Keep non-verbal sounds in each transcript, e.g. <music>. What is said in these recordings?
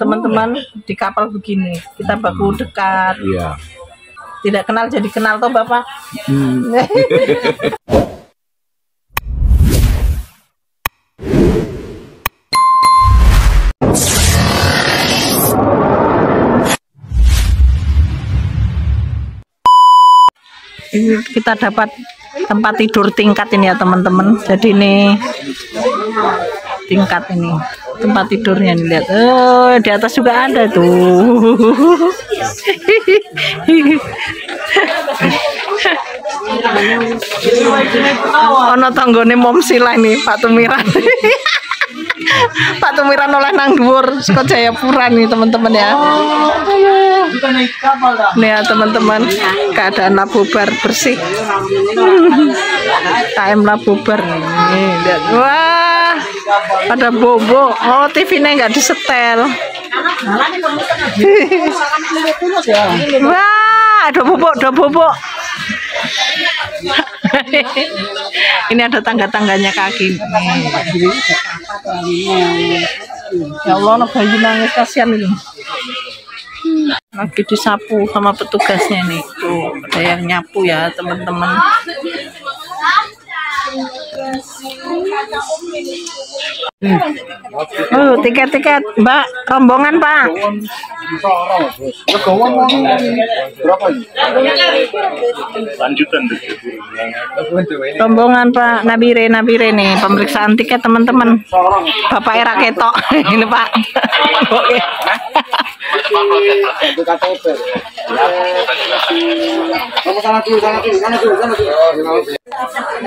teman-teman di kapal begini. Kita baku dekat. Iya. tidak kenal jadi kenal toh bapak? Hmm. ini <laughs> kita dapat tempat tidur tingkat ini ya teman-teman. Jadi ini tingkat ini tempat tidurnya nih lihat. Oh di atas juga ada tuh. <laughs> Ono tanggone mom sila ini Pak Tumiran <laughs> Pak Tumiran oleh nang dhuwur saka Jayapura nih teman-teman ya. Nih ya teman-teman. Keadaan labubar bersih. KM labubar. Nih lihat. Wah ada bobo. Oh TV-nya nggak disetel. Wah ada bobo ada bobo <laughs> ini ada tangga-tangganya kaki ya Allah anak bayi nangis kasihan ini. Lagi disapu sama petugasnya nih tuh ada yang nyapu ya teman-teman Oh, tiket-tiket, Mbak, rombongan, Pak. lanjutan Rombongan Pak Nabire Nabire nih pemeriksaan tiket teman-teman. Bapak era ketok <laughs> ini Pak.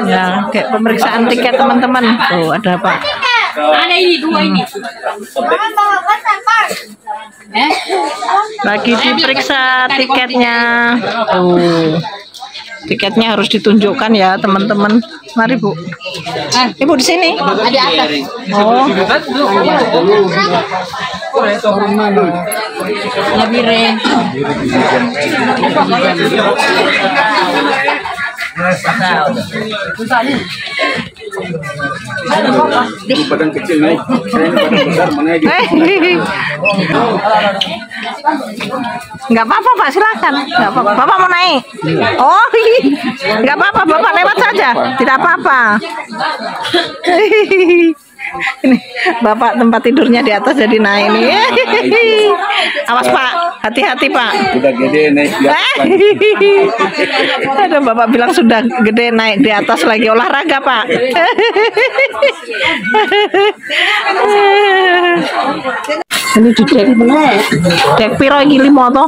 Ya, kayak pemeriksaan tiket teman-teman. Tuh ada Pak. Ada ini dua ini. Lagi diperiksa tiketnya. Tuh. Tiketnya harus ditunjukkan ya teman-teman. Mari Bu. Ah, Ibu di sini. Ada atas. Oh. Nabire. Badan kecil nih. Saya ini badan besar mana aja. Eh, Nggak apa-apa Pak, silakan. Nggak apa-apa. Bapak mau naik? Oh, nggak apa-apa. Bapak lewat saja. Tidak apa-apa. Ini Bapak tempat tidurnya di atas jadi naik nih. Awas Pak, hati-hati Pak. Udah gede naik di atas lagi. <laughs> Ada Bapak bilang sudah gede naik di atas lagi olahraga Pak. <laughs> <laughs> Ini di dek dek piro iki limo to?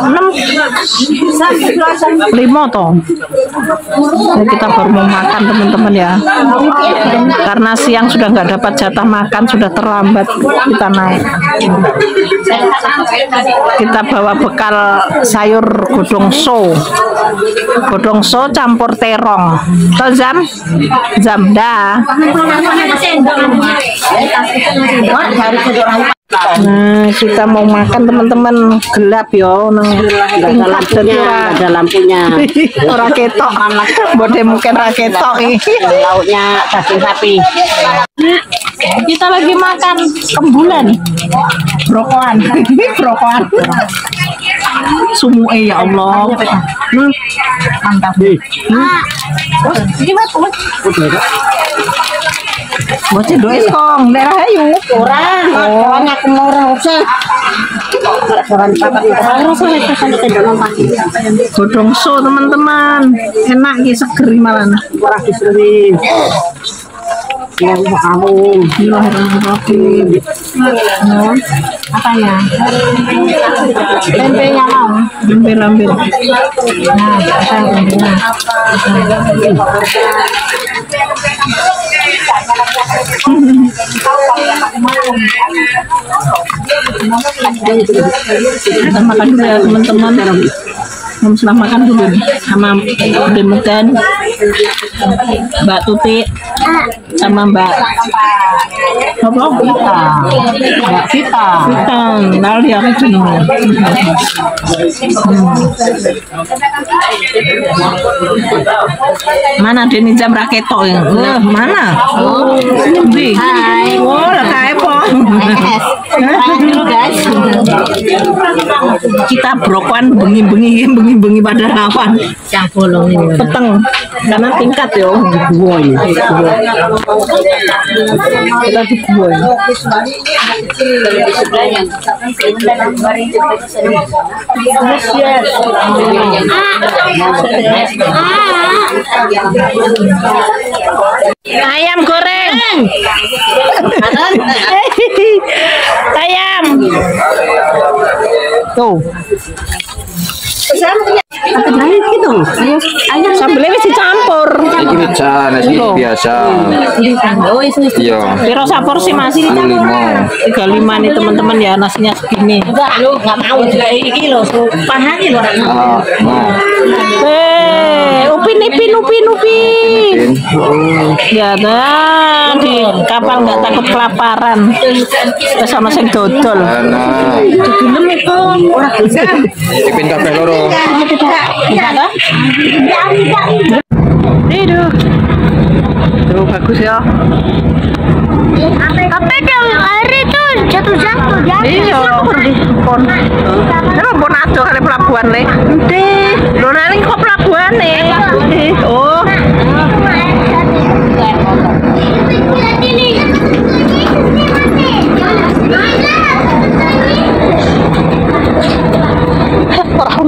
Enam limo to. Ini kita baru mau makan teman-teman ya. Karena siang sudah nggak dapat jatah makan sudah terlambat kita naik. Kita bawa bekal sayur godong so. Godong so campur terong. Toh jam? Jam dah. Nah, kita mau makan teman-teman gelap yo nang Ada lampunya, ada lampunya. <laughs> Ora ketok. Bode mungkin ra ketok ih. Lauknya daging sapi. Kita lagi makan kembulan. Brokoan. <laughs> Brokoan. Sumue ya Allah. Hmm. Mantap. Bocah does kong, daerah ayu. Orang, orang aku mau pagi. Godong so teman-teman. Enak ki seger malah. Orang disuruh. Ya, kamu. Bismillahirrahmanirrahim. Nah, Apanya? tempenya mau. Lambil-lambil. Nah, apa yang Kita makan dulu ya teman-teman. Sudah makan dulu sama Mudan, Mbak Tuti, sama Mbak Apa? Vita. Mbak Vita. Kita lali aku jenenge. Mana Deni jam raketok ya? Eh, mana? Oh, di. Hai. Oh, dulu guys. Kita brokan bengi-bengi bengi-bengi pada rawan. Ini. Peteng. Karena tingkat yo. Gua ya. Kita di gua. ya. Ayam goreng. Ayam. Tuh. Apa lagi gitu? Ayo, ayo. Sambelnya wis dicampur. Iki meja nasi biasa. Oh, itu. Iya. Piro sak porsi Mas? lima. 35 nih teman-teman ya nasinya segini. Enggak, lu enggak mau juga iki lho, pahani lho. Eh, upin ipin upin upin. Pin. Ya dah di kapal nggak takut kelaparan. Bersama sing dodol. Nah, Film itu ora bisa. Pin kabeh loro. Hidup. Tuh bagus ya. Apa dong hari itu jatuh-jatuh ya? Iya, di pon. Emang pon aja kali pelabuhan le.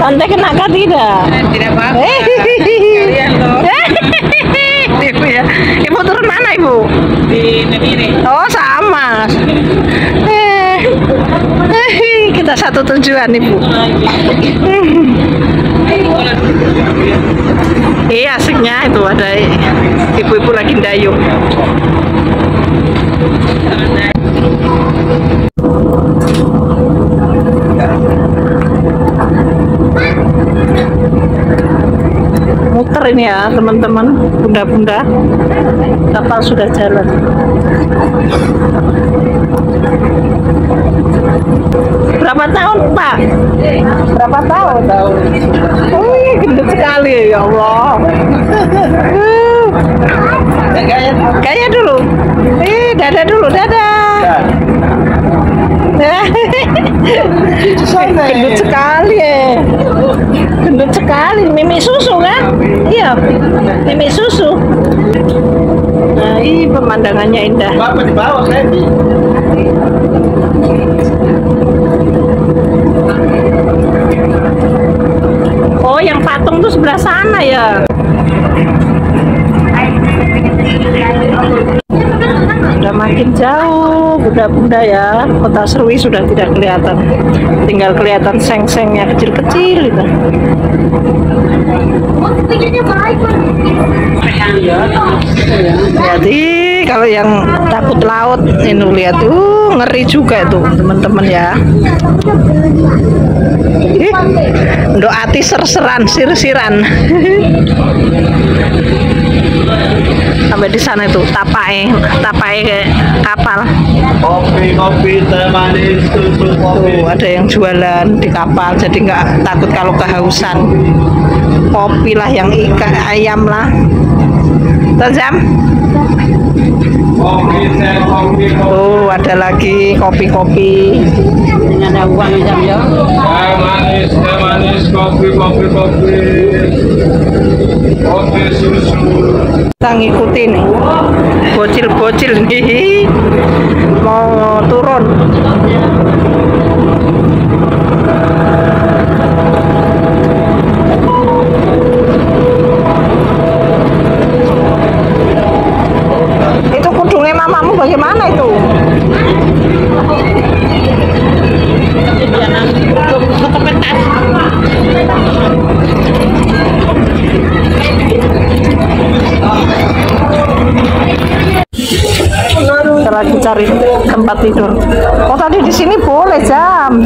Tante kenapa tidak? Tidak apa-apa. Ibu <laughs> ya. Ibu turun mana ibu? Di Nemire. Oh sama. Eh, eh, kita satu tujuan ibu. Iya asiknya itu ada ibu-ibu lagi dayung. muter ini ya teman-teman bunda-bunda. Kapal sudah jalan. Berapa tahun pak? Berapa tahun? Tahun gendut sekali ya Allah. Gaya dulu. Eh dadah dulu dadah. Gendut sekali ya gendut sekali. Mimi susu kan? Iya. Mimi susu. Nah ini pemandangannya indah. Bapak di bawah bunda-bunda ya. Kota Serwi sudah tidak kelihatan. Tinggal kelihatan seng-sengnya kecil-kecil itu. Jadi kalau yang takut laut ini lihat tuh ngeri juga tuh teman-teman ya. Ih, ati ser-seran sir-siran <laughs> sampai di sana itu tapai tapai kayak kapal Kopi, kopi, teh manis, susu, kopi. tuh ada yang jualan di kapal jadi nggak takut kalau kehausan kopi lah yang ikan ayam lah Tajam Kopi, teh, kopi, kopi. oh ada lagi kopi-kopi Ada uang jam ya. Teh manis, teh manis, kopi, kopi, kopi kita ngikutin bocil-bocil nih. Mau turun. Itu kudungnya mamamu bagaimana itu? Tidur. Oh tadi di sini boleh jam.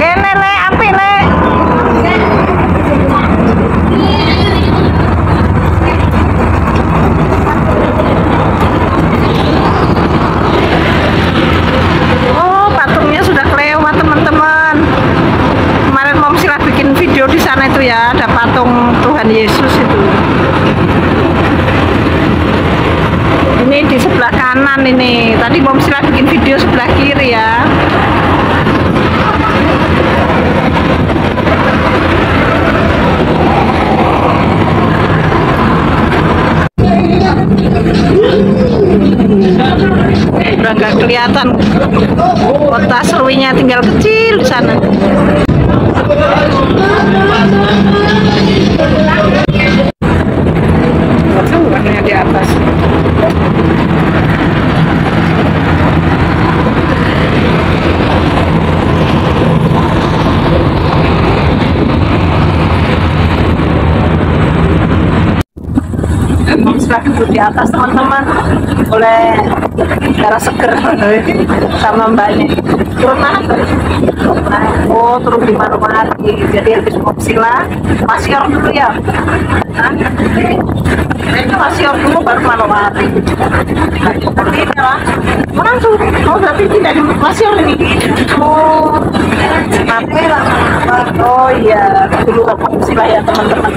Kene le, api le. Oh, patungnya sudah kelewat teman-teman. Kemarin Mom Sila bikin video di sana itu ya, ada patung Tuhan Yesus itu. Ini di sebelah kanan ini. Tadi Mom Sila bikin video sebelah kiri ya. Udah gak kelihatan kota Serwinya tinggal kecil di sana. Orangnya di atas. Di atas teman-teman. Oleh darah seger. Sama mbaknya mana Mbak? oh turun di Manumati jadi habis Mopsila masior dulu ya Hah? itu masior dulu baru Manumati seperti ini lah orang tuh oh berarti tidak di masior ini oh tapi oh iya dulu ke Mopsila ya teman-teman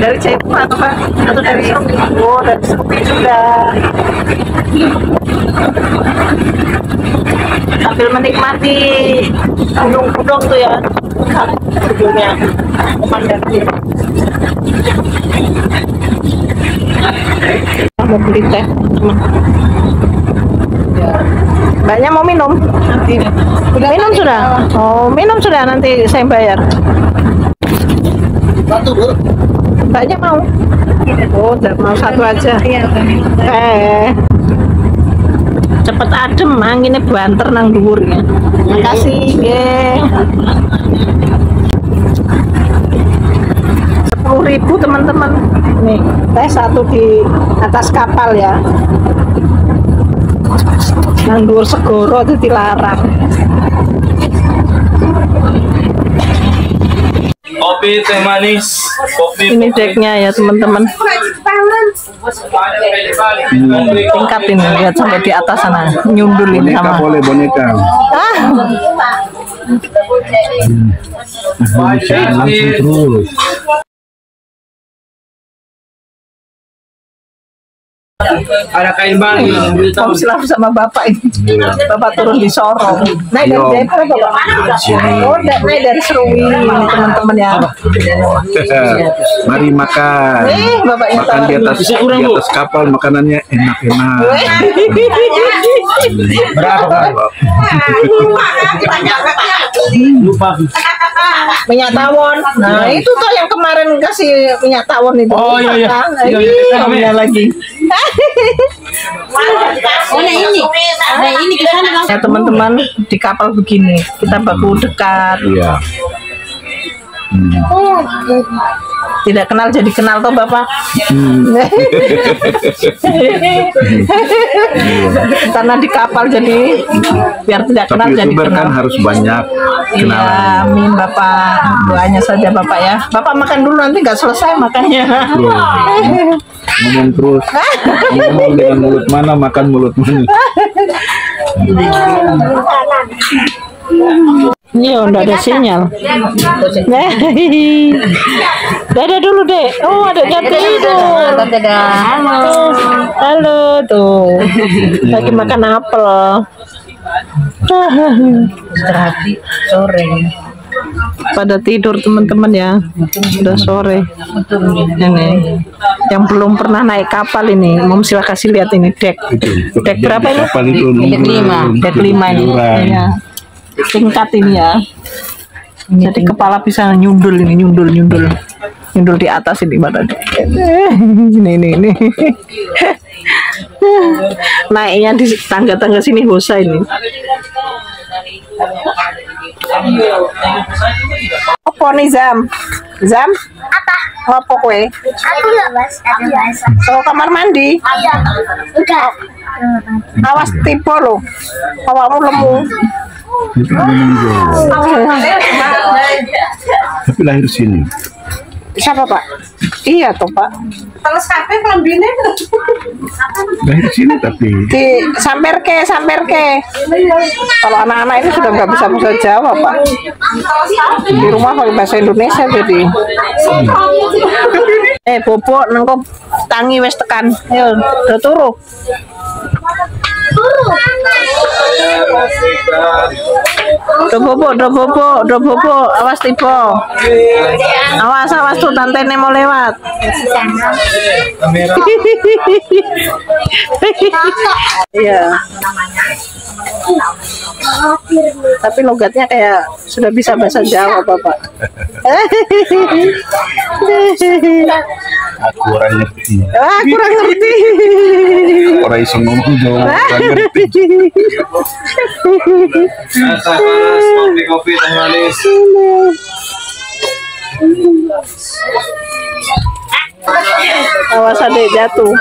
dari Jayapura atau Pak? Atau dari? Oh, dari Serupi juga. Sambil menikmati gunung-gunung tuh ya. Gunungnya. Pemandangannya. Mau beli teh, teman. Mbaknya mau minum? minum sudah? Oh, minum sudah nanti saya bayar. Satu, Bu. Mbaknya mau? Oh, mau satu aja. Eh. Cepet adem, anginnya banter nang dhuwur ya. Makasih, nggih. Sepuluh ribu teman-teman. Nih, teh satu di atas kapal ya. Nang dhuwur segoro itu dilarang. Kopi teh manis, kopi Ini decknya ya teman-teman. Tingkat ini lihat sampai di atas sana nyundul ini Boneka sama. boleh boneka. Ah, Bisa langsung terus. Ada kain bali Om silaku sama bapak ini. Bapak turun di Sorong. Naik dari Iya. Bapak. Sini. Oh, naik dari Serui ini teman-teman ya. <laughs> Mari makan. Eh, bapaknya Makan di atas di atas kapal makanannya enak-enak. <laughs> Berapa? lupa minyak tawon. Nah, itu tuh yang kemarin kasih minyak tawon itu. Oh, iya, iya. Iya, iya. lagi. Oh, nah ini. Nah ini ke sana langsung. Ya teman-teman di kapal begini kita baku dekat Iya. Hmm. tidak kenal jadi kenal toh bapak Hmm. <laughs> karena di kapal jadi biar tidak kenal Tapi jadi youtuber kenal kan harus banyak Iya, kenalan. amin bapak doanya saja bapak ya bapak makan dulu nanti nggak selesai makannya Ngomong terus. Ngomong dengan mulut mana makan mulut mana. Iya, udah ada sinyal. Dadah dulu deh. Oh, ada tidur. Halo. Halo tuh. Lagi makan apel. sore. Pada tidur teman-teman ya. Udah sore. Ini yang belum pernah naik kapal ini, Mom sila kasih lihat ini dek. Dek berapa ini? Kapal itu Dek lima. Dek lima ini. Iya. Tingkat ini ya. Jadi kepala bisa nyundul ini, nyundul, nyundul. Nyundul di atas ini badan. Ini, ini, ini. Naiknya di tangga-tangga sini bosa ini. Apa nih Zam? Zam? Apa? Apa kue? Aku nggak bahas. Aku. So kamar mandi. Iya. Enggak. Awas tipe lo. Awakmu lemu. Memang jauh. Tapi lahir sini. Siapa Pak? Iya toh Pak. Lahir sini tapi Di samper ke, samper ke. Kalau anak-anak ini sudah nggak bisa bahasa Jawa Pak. Di rumah pakai bahasa Indonesia jadi. Eh bobok nengko tangi wes tekan. Yo, do turu. Do bobok, do. Awas tiba. Awas, awas tuh tantene mau lewat. Iya. Tapi logatnya kayak sudah bisa bahasa Jawa, Bapak. aku orang ngerti. Wah, kurang ngerti. Orang iso ngomong Jawa orang ngerti. <laughs> Teh manis. Awas adek jatuh.